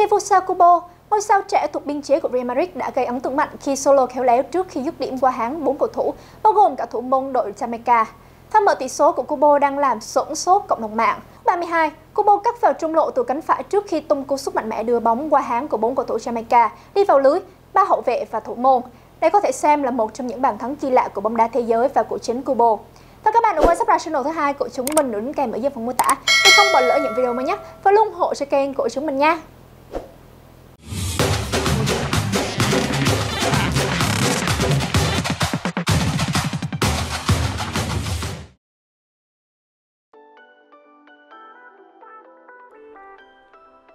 Kevusa Kubo, ngôi sao trẻ thuộc biên chế của Real Madrid đã gây ấn tượng mạnh khi solo khéo léo trước khi dứt điểm qua háng bốn cầu thủ, bao gồm cả thủ môn đội Jamaica. Pha mở tỷ số của Kubo đang làm sửng sốt cộng đồng mạng. 32, Kubo cắt vào trung lộ từ cánh phải trước khi tung cú sút mạnh mẽ đưa bóng qua háng của bốn cầu thủ Jamaica đi vào lưới, ba hậu vệ và thủ môn. Đây có thể xem là một trong những bàn thắng kỳ lạ của bóng đá thế giới và của chính Kubo. Và các bạn đừng quên subscribe channel thứ hai của chúng mình nữa kèm ở dưới phần mô tả để không bỏ lỡ những video mới nhé và luôn ủng hộ cho kênh của chúng mình nha.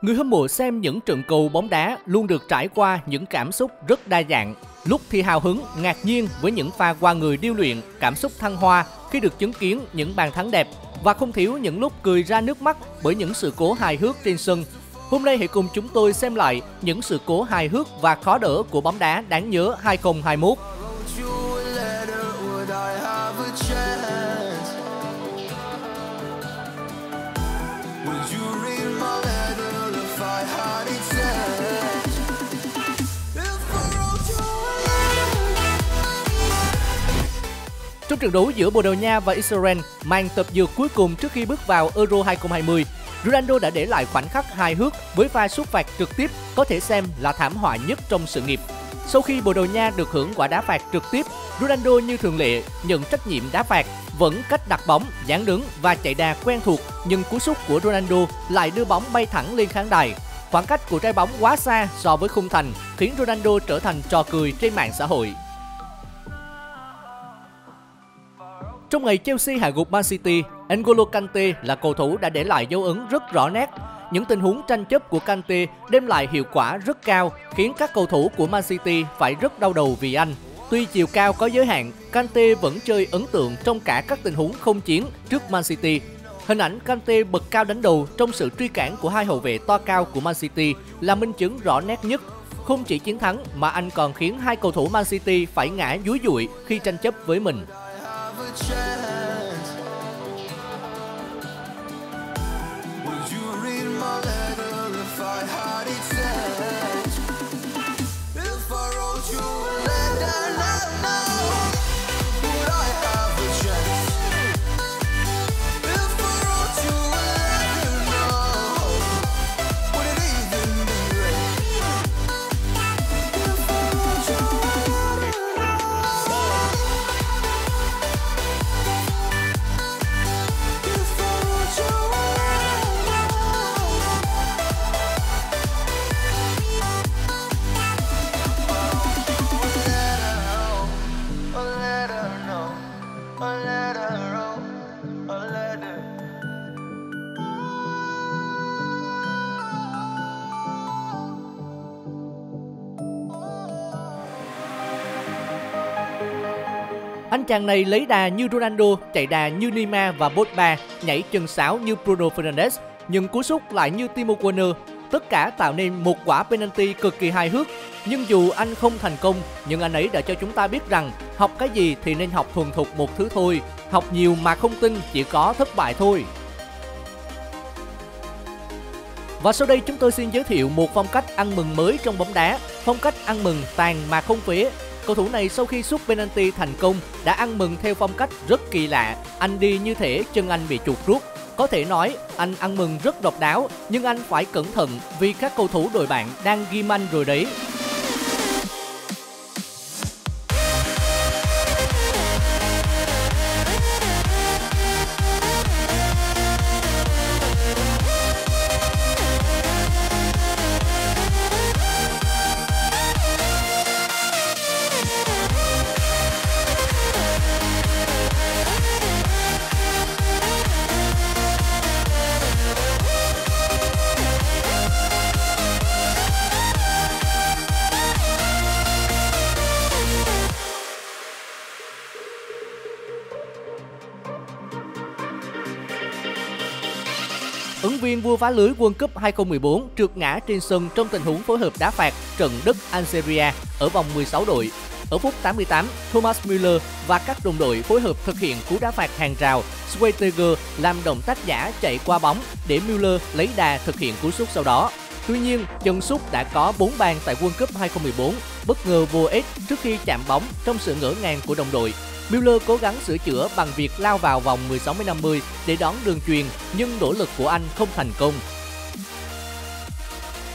Người hâm mộ xem những trận cầu bóng đá luôn được trải qua những cảm xúc rất đa dạng. Lúc thì hào hứng, ngạc nhiên với những pha qua người điêu luyện, cảm xúc thăng hoa khi được chứng kiến những bàn thắng đẹp và không thiếu những lúc cười ra nước mắt bởi những sự cố hài hước trên sân. Hôm nay hãy cùng chúng tôi xem lại những sự cố hài hước và khó đỡ của bóng đá đáng nhớ 2021. Trong trận đấu giữa Bồ Đào Nha và Israel mang tập dượt cuối cùng trước khi bước vào Euro 2020, Ronaldo đã để lại khoảnh khắc hài hước với pha sút phạt trực tiếp có thể xem là thảm họa nhất trong sự nghiệp. Sau khi Bồ Đào Nha được hưởng quả đá phạt trực tiếp, Ronaldo như thường lệ nhận trách nhiệm đá phạt, vẫn cách đặt bóng, dán đứng và chạy đà quen thuộc, nhưng cú sút của Ronaldo lại đưa bóng bay thẳng lên khán đài. Khoảng cách của trái bóng quá xa so với khung thành khiến Ronaldo trở thành trò cười trên mạng xã hội. Trong ngày Chelsea hạ gục Man City, N'Golo Kante là cầu thủ đã để lại dấu ấn rất rõ nét. Những tình huống tranh chấp của Kante đem lại hiệu quả rất cao, khiến các cầu thủ của Man City phải rất đau đầu vì anh. Tuy chiều cao có giới hạn, Kante vẫn chơi ấn tượng trong cả các tình huống không chiến trước Man City. Hình ảnh Kante bật cao đánh đầu trong sự truy cản của hai hậu vệ to cao của Man City là minh chứng rõ nét nhất. Không chỉ chiến thắng mà anh còn khiến hai cầu thủ Man City phải ngã dúi dụi khi tranh chấp với mình. check. Anh chàng này lấy đà như Ronaldo, chạy đà như Neymar và Pogba, nhảy chân sáo như Bruno Fernandes, nhưng cú sút lại như Timo Werner. Tất cả tạo nên một quả penalty cực kỳ hài hước. Nhưng dù anh không thành công, nhưng anh ấy đã cho chúng ta biết rằng học cái gì thì nên học thuần thục một thứ thôi. Học nhiều mà không tin chỉ có thất bại thôi. Và sau đây chúng tôi xin giới thiệu một phong cách ăn mừng mới trong bóng đá, phong cách ăn mừng tàn mà không phế. Cầu thủ này sau khi sút penalty thành công đã ăn mừng theo phong cách rất kỳ lạ, anh đi như thể chân anh bị chuột rút. Có thể nói anh ăn mừng rất độc đáo, nhưng anh phải cẩn thận vì các cầu thủ đội bạn đang ghim anh rồi đấy. Vua phá lưới World Cup 2014 trượt ngã trên sân trong tình huống phối hợp đá phạt trận Đức Algeria ở vòng 16 đội. Ở phút 88, Thomas Müller và các đồng đội phối hợp thực hiện cú đá phạt hàng rào. Schweinsteiger làm động tác giả chạy qua bóng để Müller lấy đà thực hiện cú sút sau đó. Tuy nhiên, chân sút đã có 4 bàn tại World Cup 2014, bất ngờ vô ích trước khi chạm bóng trong sự ngỡ ngàng của đồng đội. Müller cố gắng sửa chữa bằng việc lao vào vòng 16m50 để đón đường truyền, nhưng nỗ lực của anh không thành công.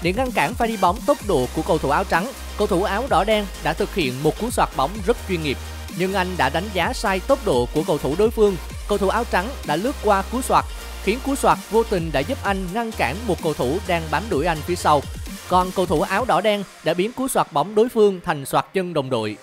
Để ngăn cản pha đi bóng tốc độ của cầu thủ áo trắng, cầu thủ áo đỏ đen đã thực hiện một cú soạt bóng rất chuyên nghiệp. Nhưng anh đã đánh giá sai tốc độ của cầu thủ đối phương. Cầu thủ áo trắng đã lướt qua cú soạt, khiến cú soạt vô tình đã giúp anh ngăn cản một cầu thủ đang bám đuổi anh phía sau. Còn cầu thủ áo đỏ đen đã biến cú soạt bóng đối phương thành soạt chân đồng đội.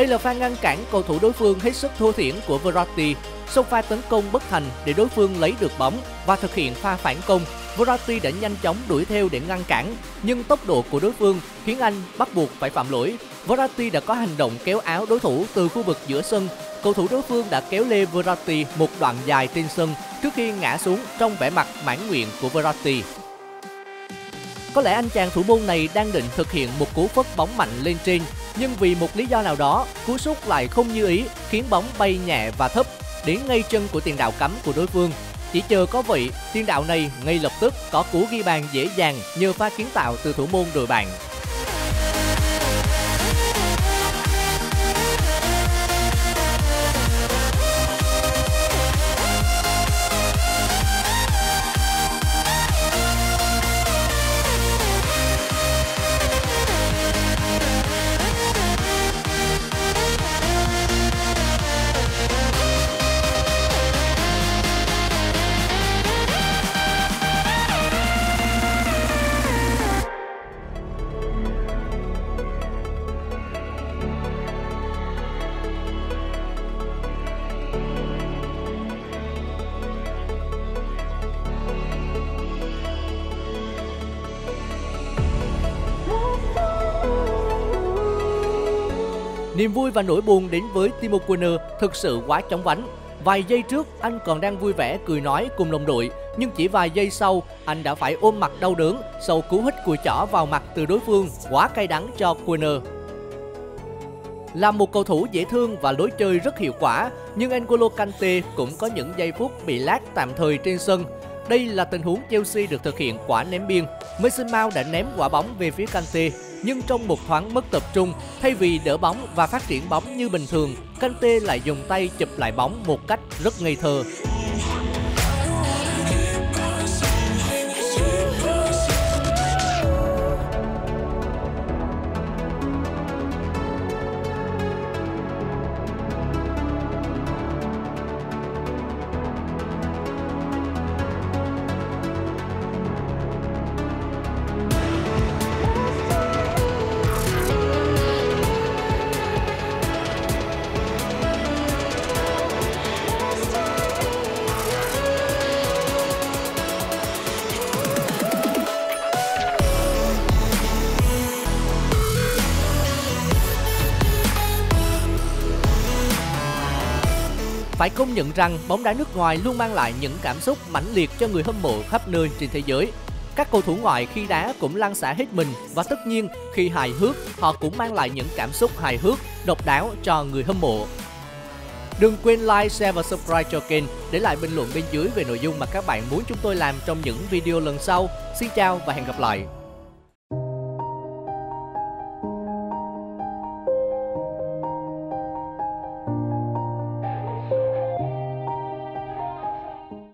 Đây là pha ngăn cản cầu thủ đối phương hết sức thua thiển của Verratti. Sau pha tấn công bất thành để đối phương lấy được bóng và thực hiện pha phản công, Verratti đã nhanh chóng đuổi theo để ngăn cản, nhưng tốc độ của đối phương khiến anh bắt buộc phải phạm lỗi. Verratti đã có hành động kéo áo đối thủ từ khu vực giữa sân. Cầu thủ đối phương đã kéo lê Verratti một đoạn dài trên sân trước khi ngã xuống trong vẻ mặt mãn nguyện của Verratti. Có lẽ anh chàng thủ môn này đang định thực hiện một cú phất bóng mạnh lên trên, nhưng vì một lý do nào đó, cú sút lại không như ý, khiến bóng bay nhẹ và thấp đến ngay chân của tiền đạo cấm của đối phương. Chỉ chờ có vậy, tiền đạo này ngay lập tức có cú ghi bàn dễ dàng nhờ pha kiến tạo từ thủ môn đội bạn. Niềm vui và nỗi buồn đến với Timo Werner thực sự quá chóng vánh. Vài giây trước, anh còn đang vui vẻ cười nói cùng đồng đội, nhưng chỉ vài giây sau, anh đã phải ôm mặt đau đớn sau cú hít cùi chỏ vào mặt từ đối phương, quá cay đắng cho Werner. Là một cầu thủ dễ thương và lối chơi rất hiệu quả, nhưng N'Golo Kante cũng có những giây phút bị lát tạm thời trên sân. Đây là tình huống Chelsea được thực hiện quả ném biên. Mason Mount đã ném quả bóng về phía Kante, nhưng trong một thoáng mất tập trung, thay vì đỡ bóng và phát triển bóng như bình thường, Kante lại dùng tay chụp lại bóng một cách rất ngây thơ. Phải công nhận rằng bóng đá nước ngoài luôn mang lại những cảm xúc mãnh liệt cho người hâm mộ khắp nơi trên thế giới. Các cầu thủ ngoại khi đá cũng lăn xả hết mình và tất nhiên khi hài hước họ cũng mang lại những cảm xúc hài hước, độc đáo cho người hâm mộ. Đừng quên like, share và subscribe cho kênh để lại bình luận bên dưới về nội dung mà các bạn muốn chúng tôi làm trong những video lần sau. Xin chào và hẹn gặp lại!